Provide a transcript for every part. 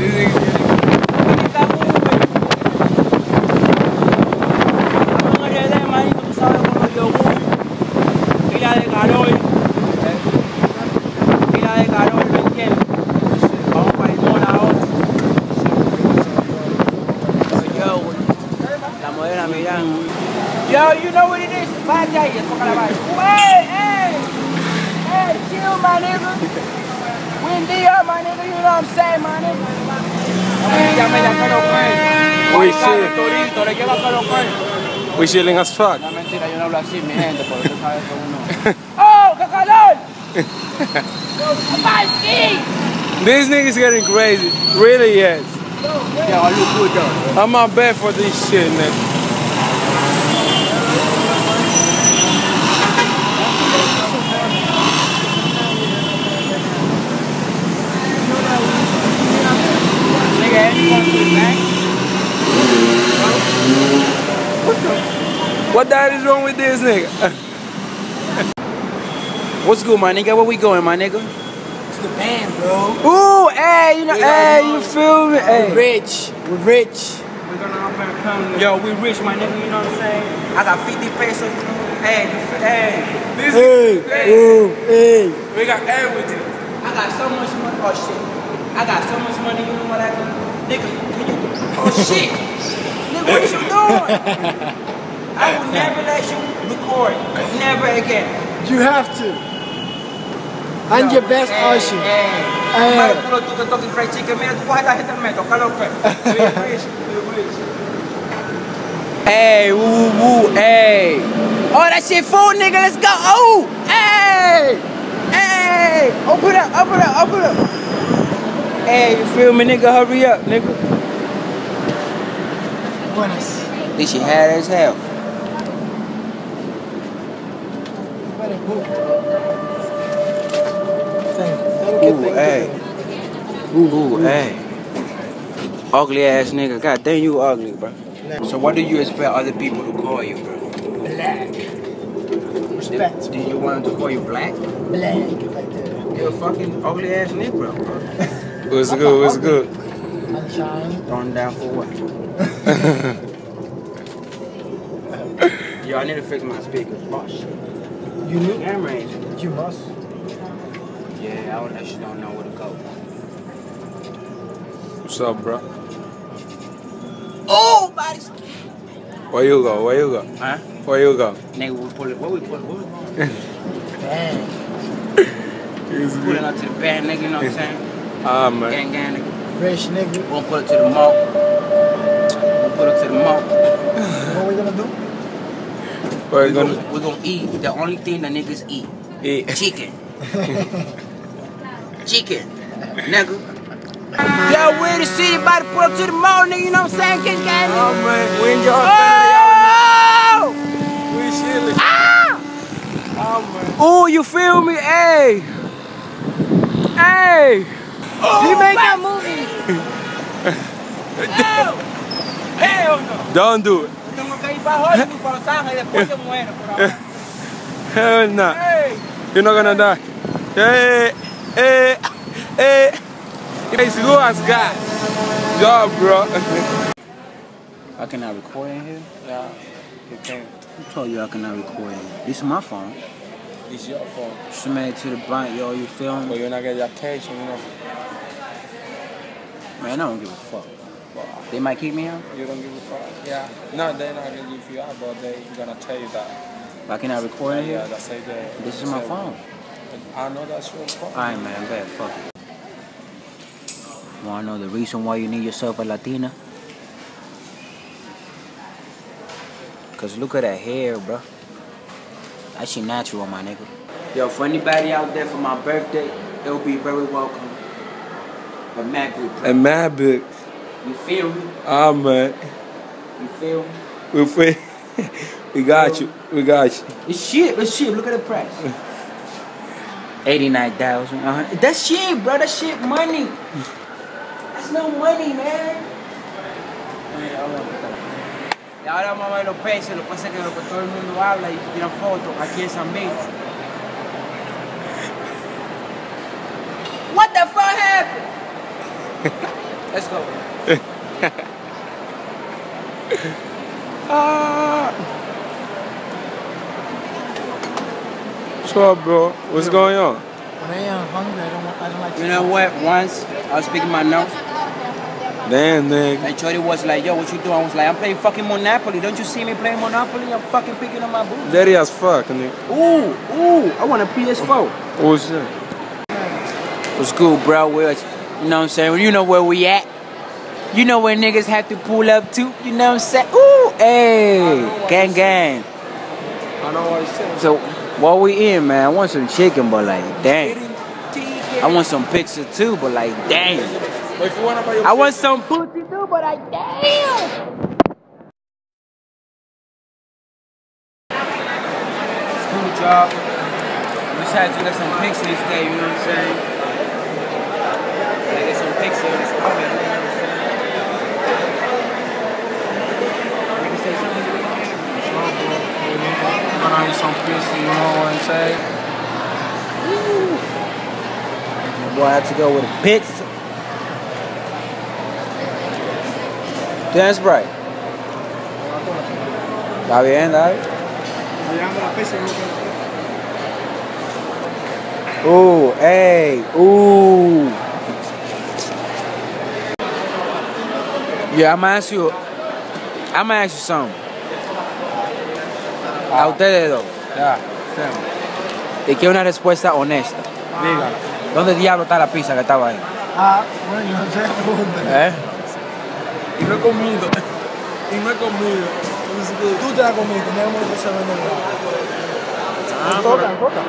This nigga Está muy bueno. Vamos a heredar, manito, tú sabes, con los yogur. Pila de calor. eh. Pila de calor, ¿me entiendes? Vamos para el mall ahora. Los yogur. La moderna mirando. Yo, you know what it is? Vaya ahí, toca la vaina. Hey, hey! Hey, chill, my nigga. Buen día, my nigga, you know what I'm saying, my nigga. Ya me la coloqué. Uy, Carlos shit. Torito, le lleva a colocar. We chilling as fuck. No, mentira, yo no hablo así, mi gente, porque tú sabes que uno... ¡Oh, qué calor! This nigga's getting crazy. Really yes. Yeah, I look good though. I'm not bad for this shit, nigga. Nigga, anyone to the bank? What the hell is wrong with this nigga? What's good, my nigga? Where we going, my nigga? To the band, bro. Ooh, hey, you know, hey, you feel me? We're Hey. rich. We're rich. We're gonna up and come. Yo, we rich, my nigga, you know what I'm saying? I got 50 pesos. Hey, you feel- hey. This Hey, hey, hey. we got everything. I got so much money. Oh, shit. I got so much money, you know what I can Nigga, can you... Oh, shit. What you doing? I will never let you record. Never again. You have to. I'm your best Hey, usher. Hey. Hey. Mira, culo, tú que toques fried chicken. Mira, tú coges la gente al metro. Pues. Hey, woo, woo, hey. Oh, that shit full, nigga. Let's go. Oh, hey. Hey. Open up, open up, open up. Hey, you feel me, nigga? Hurry up, nigga. Buenas. This shit hard as hell. Better move. Thank you. Thank you. Ooh, hey. Ooh, hey. Ugly ass nigga. God damn, you ugly, bro. So what do you expect other people to call you, bro? Black. Respect. Do you want them to call you black? Black. You're a fucking ugly ass nigga, bro. What's good? What's good? Sunshine. Throwing down for what? Yo, I need to fix my speakers. Oh. You need? Camera ain't. You must. Yeah, I actually don't know where to go. What's up, bro? Oh, body's. Where you go? Where you go? Huh? Where you go? Nigga, we pull it. What we pull? it? What we going? Bang. Pulling up to the band, nigga. You know what I'm saying? Ah, man. Gang, gang, nigga. Fresh nigga. We're gonna pull up to the mall. We'll pull up to the mall. What we gonna do? We're We're gonna gonna, we're gonna eat the only thing that niggas eat. eat. Chicken. Chicken. Nigga. Yo, we're in the city about to pull up to the mall, nigga. You know what I'm saying? Gang, gang, Oh, man. We in your Oh! We chilling. Ah! Oh, man. Oh, you feel me? Hey! Hey! you make that movie! Hell! Hell no! Don't do it. Tengo que ir para Hollywood, para Los Ángeles, después yo muero por ahora. Hell nah. Hey! You're not gonna die. Hey, hey, hey. It's who has got. Yo, bro. I cannot record in here. Yeah, you can't. Who told you I cannot record in here? This is my phone. It's your fault. Submit to the bank, yo, you feel But you're not getting that cash, you know. Man, I don't give a fuck. They might keep me out, You don't give a fuck. Yeah. No, they're not gonna give you out, but they're gonna tell you that. but I cannot record in Yeah, here. that's say that. This is my phone. I know that's your phone. Alright, man, bad. Fuck it. Wanna know the reason why you need yourself a Latina? Cause look at that hair, bro. That shit natural, my nigga. Yo, for anybody out there for my birthday, it'll be very welcome. A MacBook. And mad big. You feel me? Ah, man. You feel me? We free. we got you. We got you. It's shit. It's shit. Look at the price. Eighty-nine thousand. That's shit, bro. That shit money. That's no money, man. Y ahora vamos a ver los precios. Lo que pasa es que lo que todo el mundo habla y tiran fotos aquí en San Miguel. What the fuck happened? Let's go. Ah. What's up, bro? What's going on? When I am hungry, I don't, want, I don't like to You know what? Once I was speaking my notes, Damn, nigga. and Shorty was like, "Yo, what you doing?" I was like, "I'm playing fucking Monopoly. Don't you see me playing Monopoly? I'm fucking picking up my boots." Dirty as fuck, nigga. Ooh, ooh, I want a PS4. What's that? What's good, bro? We're, you know what I'm saying? You know where we at. You know where niggas have to pull up to. You know what I'm saying? Ooh, hey, gang, gang. I know what you're saying. So, while we in, man? I want some chicken, but like, dang. I want some pizza too, but like, damn. But you wanna buy your I want some pussy too, but like, damn. School job. We decided to get some pizza this day, you know what I'm saying? Gotta get some pizza in this moment, you know what I'm saying? Nigga say something. gonna some pizza, you know what I'm saying? Boy, I had to go with a pizza. Dance right. Está bien, está. Ooh, hey, ooh. Yeah, I'm gonna ask you. I'm gonna ask you something. A ustedes dos. Ya, Y quiero una respuesta honesta. dígalo. ¿Dónde diablo está la pizza que estaba ahí? Ah, bueno, yo no sé. ¿Eh? Y no he comido. Y no he comido. Tú te la comiste, me hemos empezado a vender Ah, Enfoca, enfoca.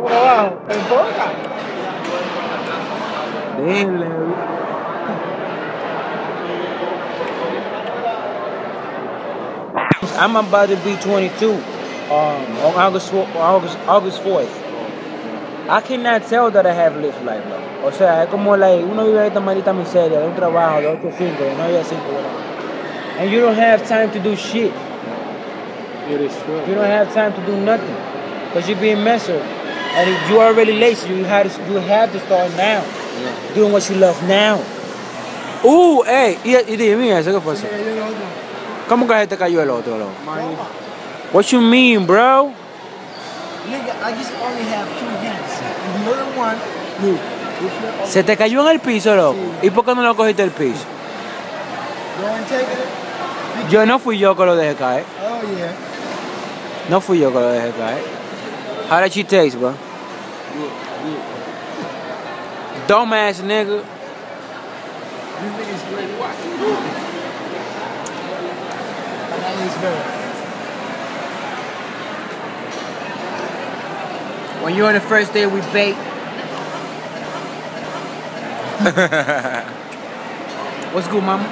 Por abajo, enfoca. I'm about to be 22 um, on August August August 4th. I cannot tell that I have lived life, bro. O sea, es como like, uno vive esta maldita miseria de un trabajo de 8 a 5, de 9 a 5, whatever. And you don't have time to do shit. It is true. You don't have time to do nothing because you're being messed measured, and you are already lazy. You have to, you have to start now, doing what you love now. Uh, hey, y, y dime eso qué fue eso? ¿Cómo que se te cayó el otro, loco? What you mean, bro? Nigga, I just only have two hands. And the other one, look. If you're Se te cayó en el piso, loco. ¿Y por qué no lo cogiste el piso? Go and take it. Yo no fui yo que lo dejé caer. Oh, yeah. No fui yo que lo dejé caer. How did she taste, bro? Dumbass nigga. This nigga's great. What? And that is better. When you're on the first day we bake. What's good, mama?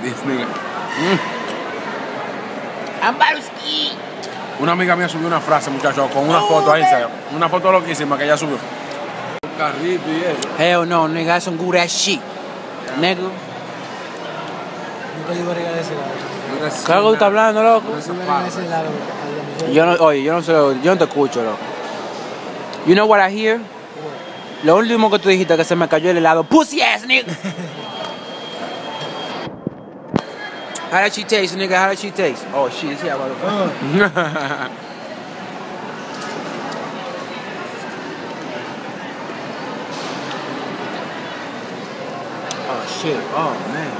This nigga. I'm Baruski. Una amiga mía subió una frase, muchachos, con una foto a Instagram. Una foto loquísima que ella subió. Un carrito y eso. Hell no, nigga, that's some good ass shit. Nigga. Nunca le iba a regalar ese lado. ¿Qué algo tú estás hablando, loco? Yo no, oye, yo no sé, yo no te escucho, loco. You know what I hear? Lo último que tú dijiste que se me cayó el helado. Pussy ass nigga. How did she taste, nigga? How did she taste? Oh shit, see how motherfucker. Oh, Oh shit. Oh man.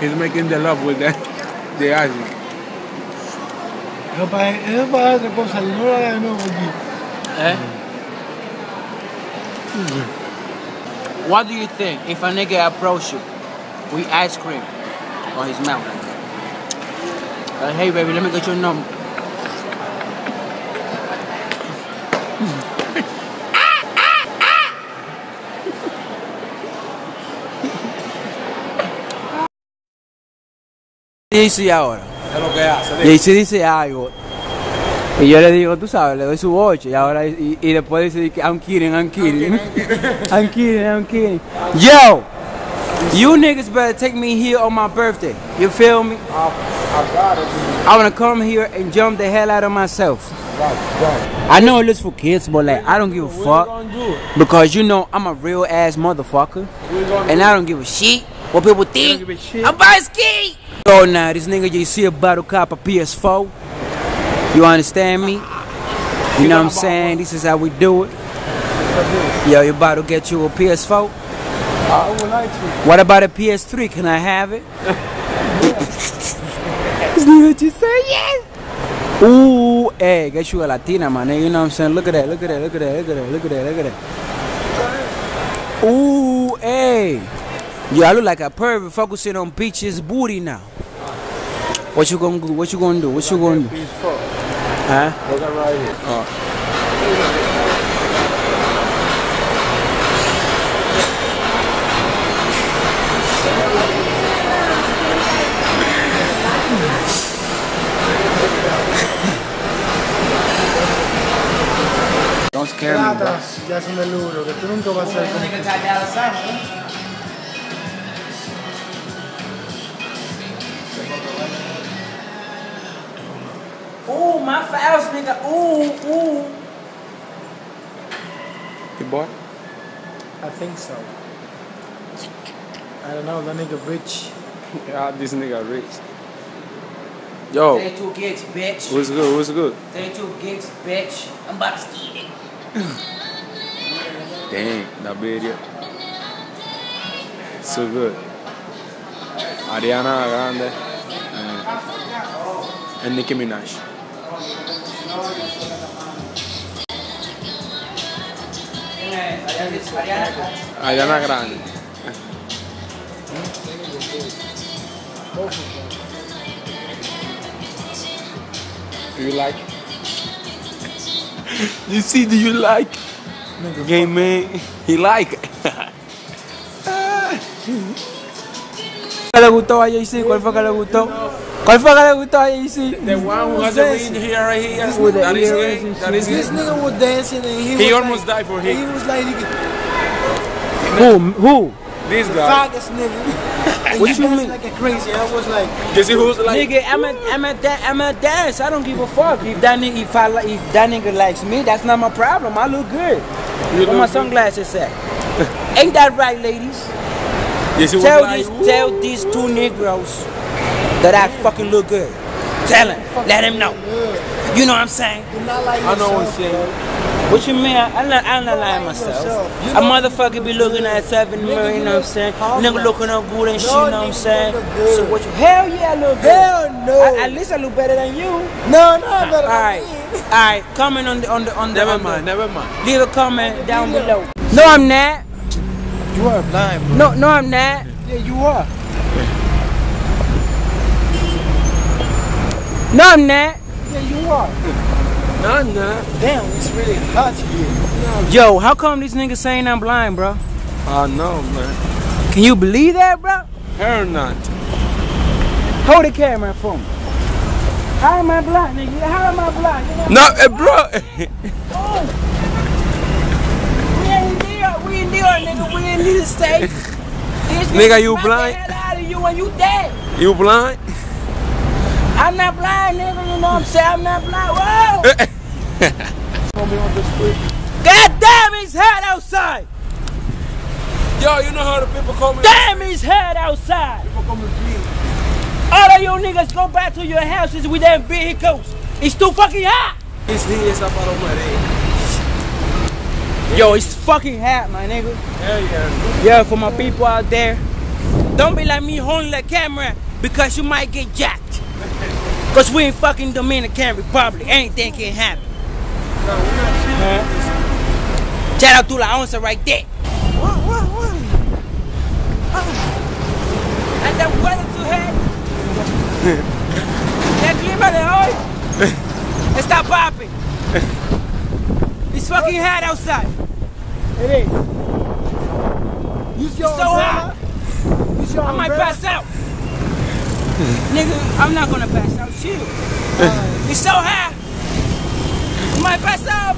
He's making the love with that. The ice. Eso para, eso para otra cosa, yo no lo haga de nuevo aquí. Eh? What do you think if a nigga approach you with ice cream on his mouth? Like, hey baby, let me get your number. dice ahora? Es lo que hace. Y ahí se dice algo. Y yo le digo, tú sabes, le doy su boche. Y ahora, y, y después dice que I'm kidding, I'm kidding. I'm kidding, I'm kidding. Yo! You niggas better take me here on my birthday. You feel me? I, I. I wanna come here and jump the hell out of myself. Right, right. I know it looks for kids, but like I don't give a fuck because you know I'm a real ass motherfucker, you and? I don't give a shit what people think. a? I'm by ski. So now this nigga just see about to cop a PS4. You understand me? You know what I'm saying? This is how we do it. Yo, you about to get you a PS4? I would like to. What about a PS3? Can I have it? this nigga just say yes. Ooh, hey, get you a Latina, man. You know what I'm saying? Look at that, look at that, look at that, look at that, look at that, look at that. Ooh, hey. Yo, I look like a pervert focusing on bitches' booty now. What you gonna do? What you gonna do? What you gonna do? Huh? Look at right here. Oh. Don't scare me, bro. Ya se me logro, que tú nunca vas a ser como Ooh, my nigga. Ooh, ooh. Hey, boy. I think so. I don't know, that nigga rich. Yeah, this nigga rich. Yo, 32 gigs, bitch. what's good? What's good? 32 gigs, bitch. I'm about to steal it. Damn, that video. So good. Ariana Grande and, and Nicki Minaj. Ariana Grande. Do you like? you see, do you like? Gay man, he like. ¿Qué le gustó a JC? ¿Cuál fue que le gustó? ¿Cuál fue que le gustó a The one who has a ring here right here. With That is gay. That is This nigga was dancing and he, He was almost like, died for him. He was like, Who? Who? This guy. faggots, nigga. What he you mean? like a crazy. I was like, You see who's like? Nigga, I'm a, I'm a, da- I'm a dance. I don't give a fuck. If that nigga, if I, li- if that nigga likes me, that's not my problem. I look good. You Where my sunglasses at? Ain't that right, ladies? You see Tell like? these, tell these two Negroes that I fucking look good. Tell him. let him know. You know what I'm saying? you're not like I know what yourself, I'm saying. What you mean? I, I'm not, I'm not lying myself. A motherfucker be looking at seven million, you know what I'm saying? Nigga looking up good and shit, you know what I'm saying? So what you? Hell yeah, I look good. Hell no. I, at least I look better than you. No, no, no. All right, all right. Comment on the on the on the. Never on the- mind. Never mind. Leave a comment down below. No, I'm not. You are blind, bro. No, no, I'm not. Yeah, you are. No, I'm not. Yeah, you are. Nah, nah. Damn, it's really hot here. Yo, how come these niggas saying I'm blind, bro? I know, man. Can you believe that, bro? Her not. Hold the camera for me. How am I blind, nigga? How am I blind? Nigga, No, eh, bro. We ain't there. We ain't there, nigga. We in this state. This Nigga, you smack the blind? hell out of you and you dead. you blind? I'm not blind, nigga. You know what I'm saying? I'm not blind. Whoa! God damn, it's hot outside. Yo, you know how the people call me? Damn, it's hot outside. All of you niggas go back to your houses with them vehicles. It's too fucking hot. It's here, esa paloma de Yo, it's fucking hot, my nigga. Hell yeah. Yeah, for my people out there, don't be like me holding the camera because you might get jacked. Cause we in fucking Dominican Republic, anything can happen. Huh? Shout out to La Once right there. What, what, what? Ah. And the weather too hot. El clima de hoy está popping. It's fucking hot outside. It is. Use your It's so umbrella. Use your I might umbrella. pass out. Nigga, I'm not gonna pass out. Chill. It's so high. I might pass out.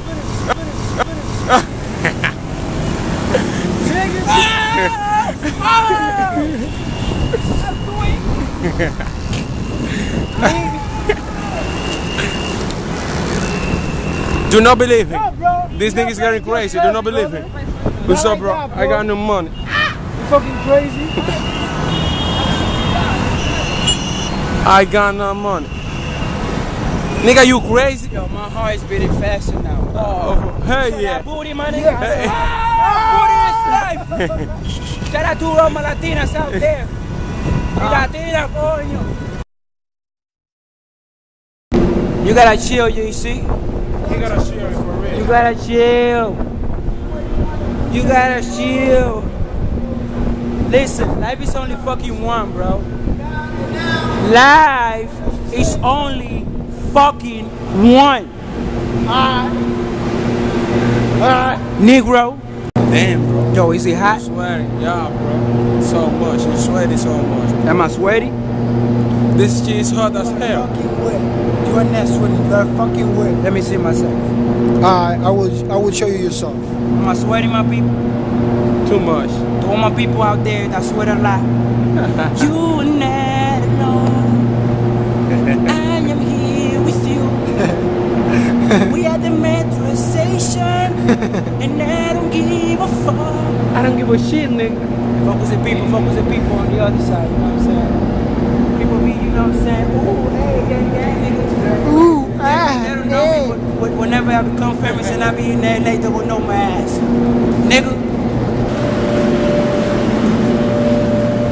Nigga. Ah! Ah! Do not believe him. No. This You're getting crazy. Do not believe him. What's up, bro? I got no money. You fucking crazy. I got no money. Nigga, you crazy? Yo, my heart is beating faster now. Oh, hell So yeah. that booty, my nigga. Hey. Booty is life. Shout out to all my Latinas out there. Mi Latina, coño. You gotta chill, you see? You gotta chill for real. You gotta chill. You gotta chill. Listen, life is only fucking one, bro. Life is only fucking one. Negro. Damn, bro. Yo, is it You hot? sweating. Yeah, bro. So much. You sweating so much. Am I sweaty? This shit is hot as hell. Fucking wet. You are not sweating. You are fucking wet. Let me see myself. Alright, I will. I will show you yourself. Am I sweaty, my people? Too much. To all my people out there that sweat a lot. you are not alone. I am here with you. we at the metro station, and I don't give a fuck. I don't give a shit, nigga. Focus the people, focus the people on the other side. You know what I'm saying? People be, you know what I'm saying? Ooh, hey, yeah, yeah, niggas. Ooh, They ah, don't know me, but- whenever I become famous and I be in LA, they will know my ass. Nigga.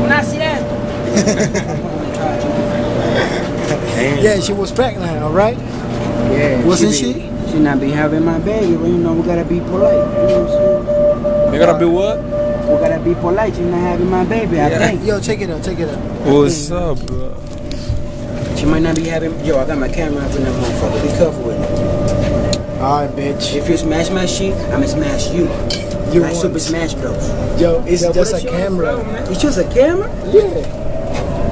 Una siento. Yeah, she was pregnant, alright? Yeah. Wasn't be- she? She not be having my baby, but you know we gotta be polite. You know what I'm saying? You gotta be what? We gotta be polite. She not having my baby. I think Yo, take it out, take it out. What's up, bro? she might not be having. Yo, I got my camera up in that motherfucker. Be careful with it. Alright, bitch. If you smash my shit, I'ma smash you. You like. Super Smash Bros. Yo, it's Yo, just a camera. bro. It's just a camera? Yeah.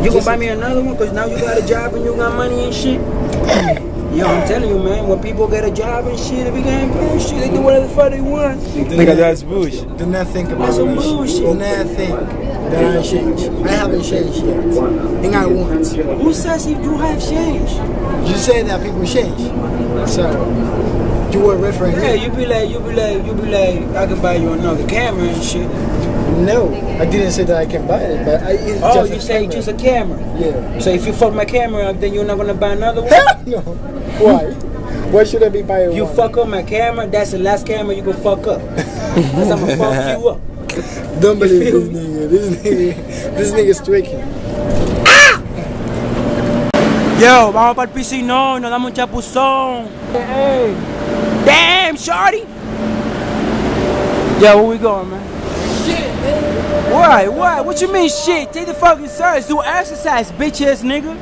You gonna buy me another one? Cause now you got a job and you got money and shit. Yo, I'm telling you, man. When people get a job and shit, they be getting paid and shit. They do whatever the fuck they want. Nigga, that's bullshit. Do not think about That's some bullshit. Do not think that I changed. I haven't changed yet. And I won't. Who says if you have change? You say that people change. So, you were referring Yeah, here? you be like, you be like, you be like, I can buy you another camera and shit. No, I didn't say that I can buy it, but I, it's Oh, just you a say camera. just a camera. Yeah. So if you fuck my camera up, then you're not gonna buy another one? Hell no. Why? Why should I be buying You one? fuck up my camera, that's the last camera you can fuck up. Cause I'ma fuck you up. Don't believe this nigga. This nigga, this nigga's tweaking. Ah! Yo, vamos para el piscinón, nos damos un chapuzón. Hey. Damn, shorty. Yo, where we going, man? Why? Why? What you mean shit? Take the fucking serious. Do exercise, bitch ass nigga.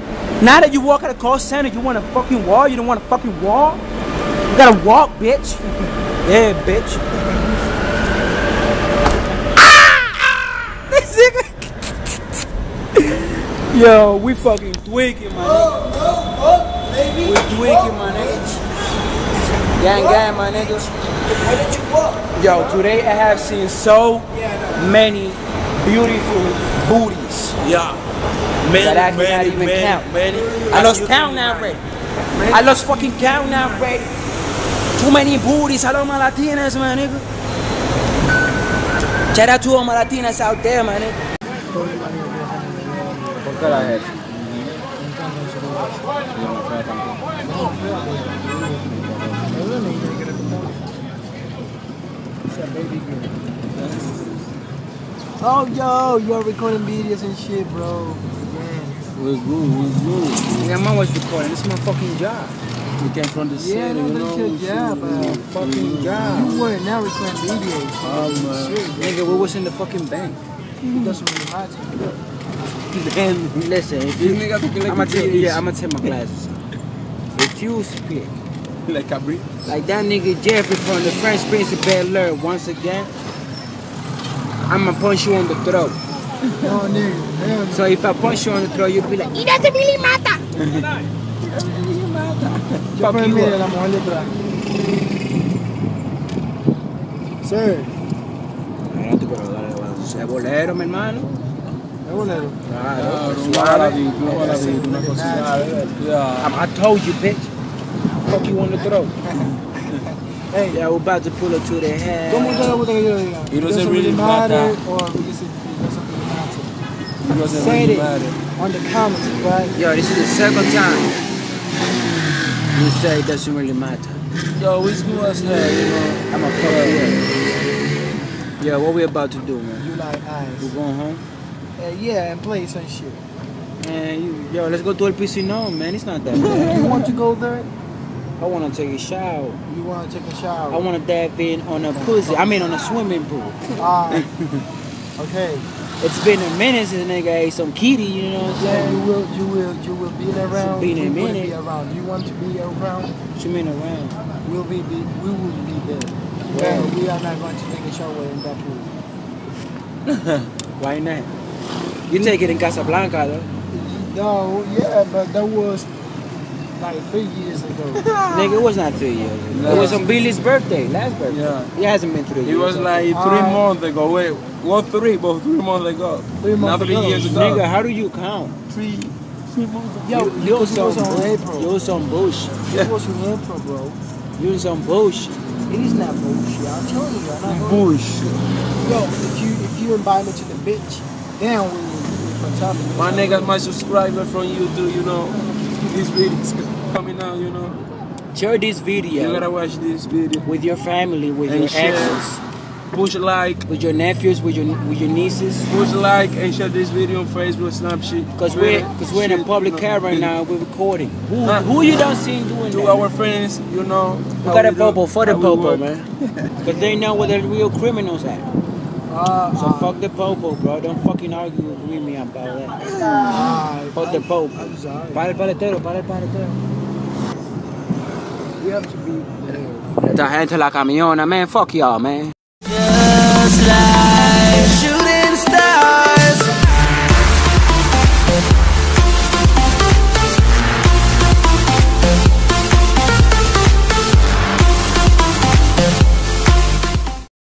Now that you walk at a call center, you want a fucking wall? You don't want a fucking wall? You gotta walk, bitch. Yeah, bitch. Ah! This nigga. Yo, we fucking tweaking, my nigga. We tweaking, my nigga. Gang, gang, my nigga. Yo, today I have seen so many beautiful booties. Yeah. Many, That I cannot many, even many, count. many. I lost count can now, imagine. Ray. I lost fucking count now, Ray. Too many booties. I love my Latinas, my nigga. Shout out to all my Latinas out there, my nigga. Oh, yo, you're recording videos and shit, bro. Again. We're good, we're good. Yeah, man was recording. This is my fucking job. We came from the city, Yeah, no, you that's know. your we job, uh, Fucking job. You were now recording videos. Um, uh, shit, Nigga, we was in the fucking bank. it doesn't really matter. Then listen, if you, nigga like I'ma take, bitch. yeah, I'ma take my glasses. If you speak like like that nigga Geoffrey from the Fresh Prince of Bel Air once again, I'ma punch you on the throat. No, nigga. Hell no. So if I punch you on the throat, you'll be like, Y no se Billy mata. Yo fuck fue you mire up. la mujer detrás. Sir, Espérate, pero dale, dale, sea bolero, mi hermano. Devuélvelo. Claro, suave, suave, una cosita. I, I told you, bitch. Fuck you on the throat. Hey, Yeah, we're about to pull up to the head. ¿cómo te le gusta que yo le diga? It doesn't Doesn't really matter, matter. or it doesn't it doesn't really matter. It doesn't Say really it matter. on the comments, right? Yo, this is the second time you say it doesn't really matter. Yo, we school us here, you know. I'm a fuck you up. Yeah, what we about to do, man? You like We eyes. going home? Uh, yeah, and play some shit. Man, you, yo, let's go to El Piscino, man. It's not that bad. You want to go there? I want to take a shower. You want to take a shower? I want to dive in on a pussy. I mean, on a swimming pool. Ah, okay. It's been a minute since a nigga ate some kitty, you know what I'm Yeah, saying? you will, you will, you will be around. Be in a minute. be around. You want to be around? Swimming around. We'll be, be we will be there. Where? But we are not going to take a shower in that pool. Why not? You take it in Casablanca, though. No, yeah, but that was like three years ago. Nigga, it was not three years. ago. No. It was on Billy's birthday, last birthday. Yeah. He hasn't been three It years. It was like three Alright. months ago. Wait, what three? But three months ago. Three months Not three ago. years ago. Nigga, how do you count? three, three months ago. Yo, you, you because it was some on bull- April. You some bullshit. It was in April, bro. You some bullshit. It is not bullshit. I'm telling you, I'm not going. Bush. Yo, if you if you invite me to the bitch, then we will we fantastic. My niggas, my subscriber from YouTube, you know. This video's coming out, you know. Share this video. You gotta watch this video. with your family, with And your share. exes, Push like, with your nephews, with your with your nieces. push like, and share this video on Facebook, Snapchat. Cause we're, Twitter, cause we're in a public know. car right now. We're recording. Who, Huh? who you don't see doing To that? our friends, you know. We got a popo for the popo, man. Cause they know where the real criminals at. Uh, So uh, fuck the popo, bro. Don't fucking argue with me about that. uh, Fuck the pope. I'm sorry. Para el paletero, para el paletero. We have to be there. Esta gente la camiona, man. Fuck y'all, man. Just like